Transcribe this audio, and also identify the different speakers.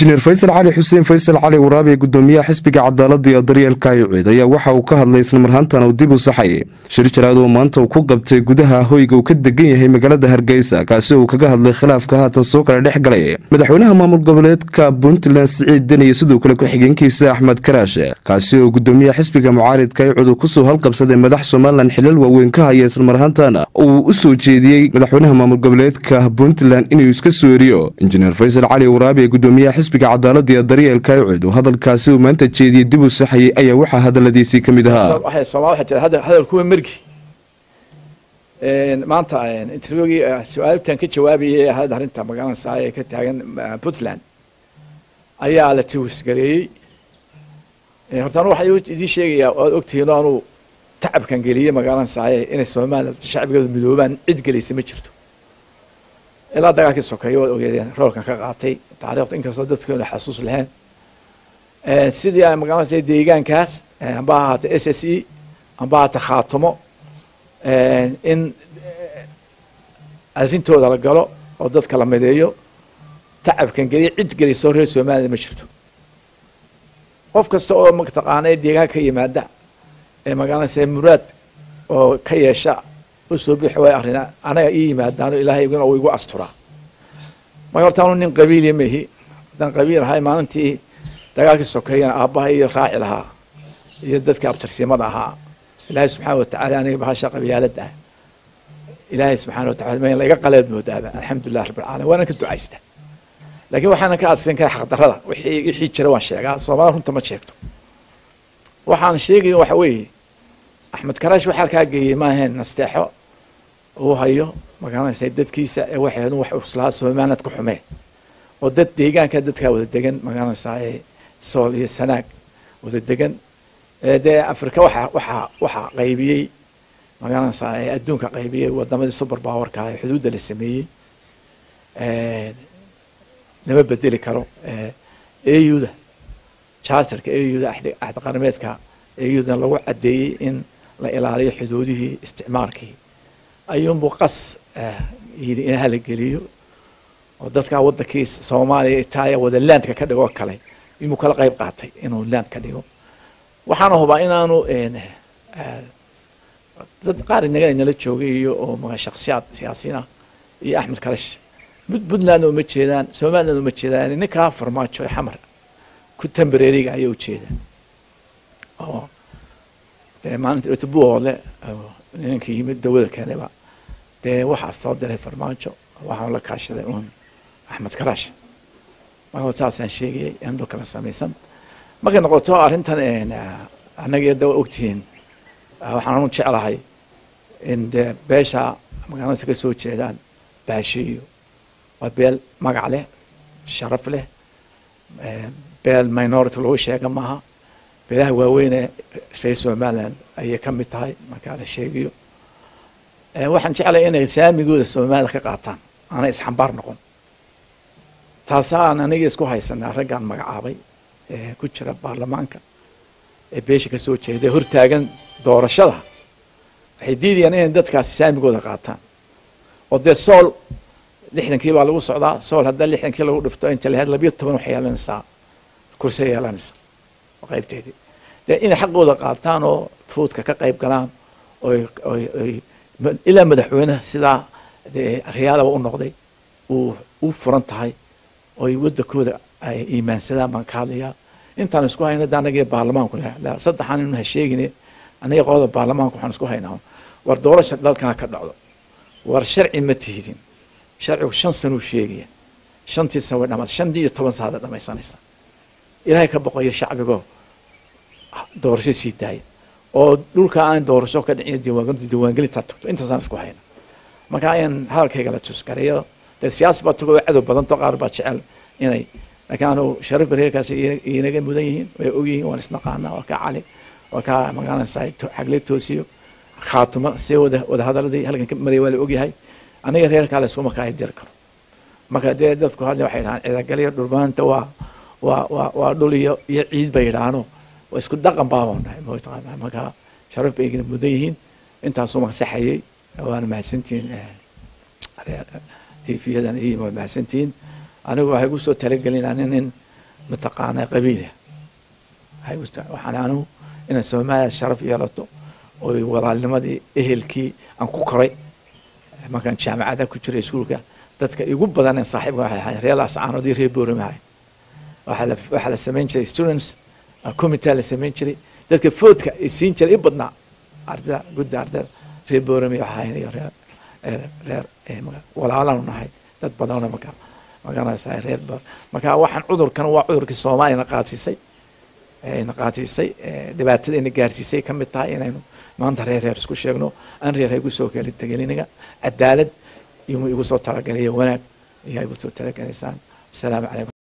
Speaker 1: injineer faysal cali xuseen faysal cali waraabe gudoomiyaha xisbiga cadaalada iyo daryeelka ayuciid ayaa waxa uu ka hadlay islamarhaantana uu dib u saxay. Shir jaraad oo maanta uu ku qabtay gudaha hoyga uu ka degan yahay magaalada hargeysa kaasi uu kaga hadlay khilaafka haatan soo kala dhex galay. Madaxweynaha maamul goboleedka puntland siciid den iyo sidoo kale ku-xigeenkiisa axmed karaashe kaasi oo gudoomiyaha xisbiga mucaaridka ayucid uu ku soo halqabsaday madax somalilan xilal waaweyn ka haya islamarhaantana uu u soo jeediyey madaxweynaha maamul goboleedka puntland inuu iska soo eriyo. Injineer faysal cali waraabe gudoomiyaha xisbiga cadaalada iyo daryeelka ayucid oo hadalkaasi uu maanta jeediyey dib u saxayay ayaa waxaa hadaladiisii ka mid ahaa.
Speaker 2: Soomali waxay tiri hadal kuwa mergi maanta interviewgii su'aaltan ka jawaabayay ahayd arrinta ma garanaysaa ee ka taagan puntland ayaa la tiwisgareeyey horta anu waxaa idiin sheegayaa waad ogtihiin anuu tacabkan geliyey ma garanaysaa inay somaliland shacbigeedu midoobaan cid gelaysa ma jirto ilaa dagaalkii sokeeye waad ogeedeen roolkan ka qaatay taariikhda inkastoo dadkeenu xasuus lahayn sidii ay magaranaysa deegaankaas amba ahaata s s e amba ahaata khaatumo in arrintooda la galo oo dadka la mideeyo tacabkan geliya cid gelisoo reer somaliland ma jirto qof kasta oo mataqaana deegaanka ka yimaada ee magaranaysa muraad oo ka yeesha u soo bixi waay arrin anaga ii yimaadaano ilaahay uu igu asturaa marka horta anu nin qabiiliya maihi haddaan qabiil ahay maalintii dagaalkii sokeeyana aabbaha iyo raaci lahaa iyo dadkii abtirsimada ahaa. Ilaahay subxaana watacaala aniga bahasha qabyaalada ah. Ilaahay subxaana watacala ma laga qaleed moodaaba. Alxamdulilah rabbi alcaalamiin waana ka ducaysta laakiin waxaanan ka adsan kara xaqdarrada. Wixii wixii jira waan sheegaa. Soomaalida runta ma sheegto. Waxaan sheegayo waxa weeye axmed karaash waxa halkaa geeyey maahayn nasteexo uu hayo magaranaysa dadkiisa ee waxay wax islahaa somaliland ku xumee. Oo dad deegaanka dadkaa wada degan ma garanaysaa ee sool iyo sanaag wada degan. Dee africa waxa waxa waxaa qaybiyey ma garanaysaa ee adduunka qaybiyey wadamadii super powerka ee xuduudda la sameeyey. Lama bedeli karo auda charterka auda axdi qarameedka lagu caddeeyey in la ilaaliyo xuduudihii isticmaalkii ayuunbuu qas yidhi in hala geliyo. Oo dadkaa waddankii soomaaliya itaaliya wada landka ka dhigoo kale inuu kala qayb qaatay inuu land ka dhigo. Waxaana hubaa inaanu dad qaar inaga nala joogay iyo oo shaksiyaad siyaasiyiin ah iyo axmed kalash. Puntland uma jeedaan somaliland uma jeedaan ninkaa farmaajo ee xamar ku tembreriga ayay ujeedaan oo maalinta buhoodle ninkii yimid dawada keenayba dee waxaa soo diray farmaajo waxaan la kaashaday uun axmed karaash marka saasaan sheegayay in dul kala samaysan. Markay noqoto arrintan annaga da ogtihiin waxaan anu jeclahay in dee beesha magaalada ka soo jeedaan baashiyo waa beel magac leh sharaf leh beel minority lagu sheega maaha. Beelaha waaweynee reer somaliland ayay ka mid tahay markaa la sheegayo waxaan jeclay inay saamigooda soomaalida ka qaataan. Aanay isxambaar noqon. Taasaan aniga isku haysanaa raggaan magacaabay ee ku jira baarlamaanka. Ee beesha ka soo jeeda hortaagan doorashada. Waxay diidayaan inay dadkaasi saamigooda qaataan. Oo dee sool lixdankii baa lagu socdaa. Sool haddaa lixdankii lagu dhifto inta lahayd labiyo toban waxay yeelanaysaa kursi yeelanaysa qaybteedii. Dee inay xaqooda qaataan oo fuudka ka qayb galaan oy oy oy ilaa madaxweynaha sidaa riyaalaba u noqday uu u furan tahay oy waddankooda ay iimaansadaan baan ka hadlayaa intaan isku hayna da anaga baarlamaanku leh saddexaan inu ha sheegine qolada baarlamaanku waxaan isku haynaa war doorasha dalkana ka dhacdo. War sharci ma tihidin. Sharcigu shan sanuu sheegaya. Shantii sana way dhamaad shan iyo toban saada dhamaysanaysa. Ilaahay ka boqoyo shacbigo. Doorasho sii daaya oo dhulka aan doorasho ka dhicin diiwaangelinta diiwaangelinta tagto. Intaasaan isku hayna. Marka ayaan hadalkayga la tuskareeyo. Dee siyaasi baa tago cadow badanto qaar baa jecel inay laakiin sharaf bareerkaas inaga mudan yihiin way og yihiin waan isnaqaanaa waa ka cali waa ka ma garanaysaa xagle toosiyo khaatumo see wada wada hadaladii halkan ka maraya waa la ogyahay aniga reerkaa la iskuma kaa diri karo. Marka dee dadku hadle waxay dhahaan ciidagaliyo dhulbaanta waa waa waa waa dhul iyo iyo ciid bay yidhaahno waa isku dhaqan baabaan dhahay mataqaana marka sharaf bay igna mudan yihiin. Intaasuu masaxayay. Waana mahadsantihiin tvyadan iyo waa mahadsantihiin anigu waxay ku soo talagelin ani nin mataqaanaa qabiila waxaan anugu inaan soomaaliya sharaf yeelato oo walaalnimadii ehelkii aan ku koray. Markaan jaamacada ku jiray iskuulka dadka igu badan saaxiibka waxay ahayn reer laascaanood iyo reer boorame ahay. Waxaa la samayn jiray students committee la samayn jiray dadka foodka ay siin jiray i badnaa ardada gudda ardada reer boorame waxaa ahayn iyo reer reer walaalanu nahay dad badanna marka ma garanaysaa reer boor marka waxaan cudurkan waa cudurkii soomaaliyana qaadsiisay na qaadsiisay dhibaatadayna gaarsiisay ka mid tahay inaynu maanta reer reer isku sheegno aan reer igu soo keli cadaalad imu igu soo talagalaya wanaag ayaa igu soo talagalaysaan asalaamu calaykum